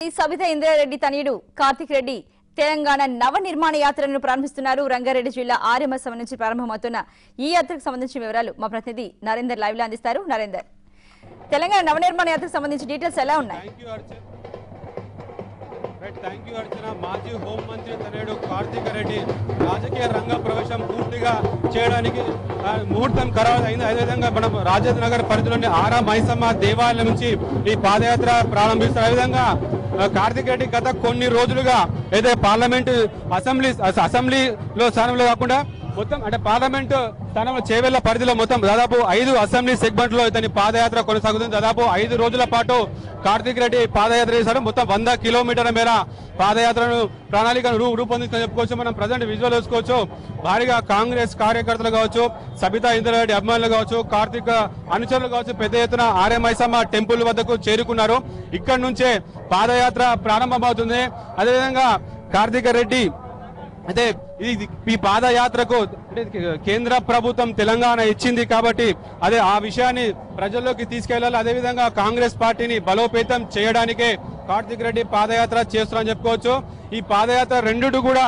సబిత ఇంద్రారెడ్డి తనయుడు కార్తిక్ రెడ్డి తెలంగాణ నవ నిర్మాణ యాత్రను ప్రారంభిస్తున్నారు. రంగారెడ్డి జిల్లా ఆర్ఎంఎస్ నుంచి ప్రారంభమవుతున్న ఈ యాత్రకు సంబంధించిన వివరాలు మా ప్రతినిధి నరేందర్ లైవ్లో అందిస్తారు. నరేందర్ తెలంగాణ నవ నిర్మాణ యాత్రకు సంబంధించి డీటెయిల్స్ ఎలా ఉన్నాయి? Thank you Archana. మాజీ హోంమంత్రి తనయుడు కార్తీక రెడ్డి రాజకీయ రంగ ప్రవేశం పూర్తిగా చేయడానికి ముహూర్తం ఖరారు అయింది. అదేవిధంగా మనం రాజేంద్ర నగర్ పరిధిలోని ఆరా మైసమ్మ దేవాలయం నుంచి ఈ పాదయాత్ర ప్రారంభిస్తారు. అదేవిధంగా ఆ, రెడ్డి గత కొన్ని రోజులుగా ఏదైతే పార్లమెంట్ అసెంబ్లీ అసెంబ్లీలో స్థానంలో కాకుండా మొత్తం అంటే పార్లమెంట్ తన చేవెళ్ళ పరిధిలో మొత్తం దాదాపు ఐదు అసెంబ్లీ సెగ్మెంట్లో ఇతని పాదయాత్ర కొనసాగుతుంది. దాదాపు ఐదు రోజుల పాటు కార్తీక్ రెడ్డి పాదయాత్ర చేశారు మొత్తం వంద కిలోమీటర్ల మేర పాదయాత్రను ప్రణాళికను రూ రూపొందించుకొని చెప్పుకోవచ్చు. మనం ప్రజెంట్ విజువల్ చూసుకోవచ్చు భారీగా కాంగ్రెస్ కార్యకర్తలు కావచ్చు సబితా ఇంద్రారెడ్డి అభిమానులు కావచ్చు కార్తీక్ అనుచరులు కావచ్చు పెద్ద ఎత్తున ఆర్ఎంఐసమ్మ టెంపుల్ వద్దకు చేరుకున్నారు. ఇక్కడ నుంచే పాదయాత్ర ప్రారంభమవుతుంది. అదేవిధంగా కార్తీక రెడ్డి అయితే ఇది ఈ పాదయాత్రకు కేంద్ర ప్రభుత్వం తెలంగాణ ఇచ్చింది కాబట్టి అదే ఆ విషయాన్ని ప్రజల్లోకి తీసుకెళ్ళాలి. అదేవిధంగా కాంగ్రెస్ పార్టీని బలోపేతం చేయడానికే కార్తిక్ రెడ్డి పాదయాత్ర చేస్తున్నారని చెప్పుకోవచ్చు. ఈ పాదయాత్ర రెండు కూడా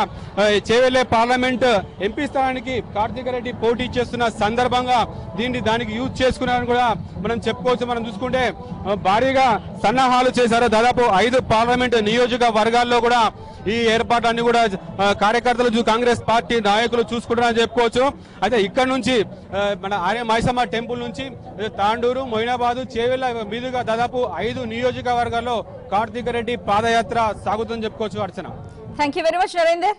చేవెళ్ళే పార్లమెంట్ ఎంపీ స్థానానికి కార్తిక్ రెడ్డి పోటీ చేస్తున్న సందర్భంగా దీన్ని దానికి యూజ్ చేసుకున్నారని కూడా మనం చెప్పుకోవచ్చు. మనం చూసుకుంటే భారీగా సన్నాహాలు చేశారు. దాదాపు ఐదు పార్లమెంట్ నియోజక వర్గాల్లో కూడా ఈ ఏర్పాట్లన్నీ కూడా కార్యకర్తలు కాంగ్రెస్ పార్టీ నాయకులు చూసుకుంటారని చెప్పుకోవచ్చు. అయితే ఇక్కడ నుంచి మన ఆర్య మైసమ్మ టెంపుల్ నుంచి తాండూరు మొయినాబాదు చేవెళ్ళ మీదుగా దాదాపు ఐదు నియోజకవర్గాల్లో కార్తీక రెడ్డి పాదయాత్ర సాగుతుందని చెప్పుకోవచ్చు Archana. Thank you very much Narender